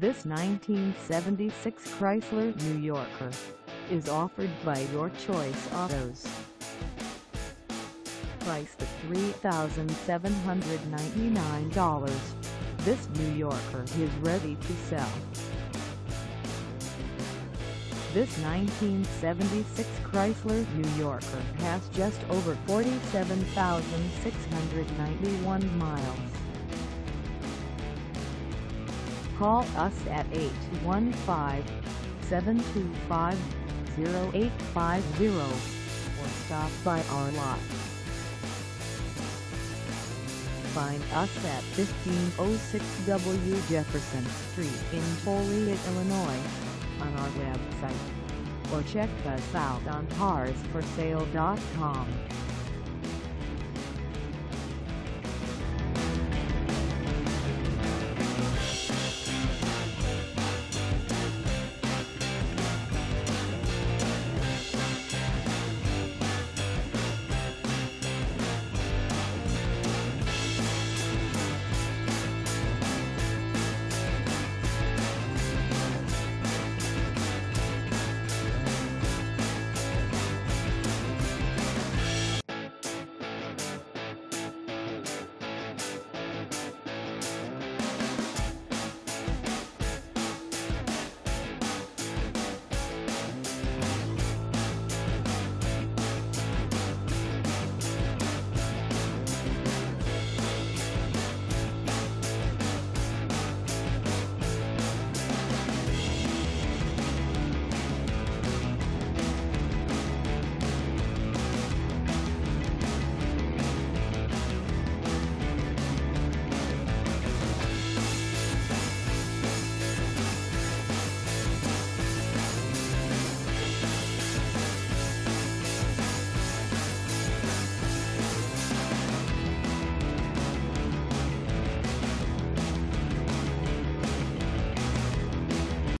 This 1976 Chrysler New Yorker is offered by Your Choice Autos. Priced at $3,799, this New Yorker is ready to sell. This 1976 Chrysler New Yorker has just over 47,691 miles. Call us at 815-725-0850 or stop by our lot. Find us at 1506 W Jefferson Street in Joliet, Illinois on our website or check us out on carsforsale.com.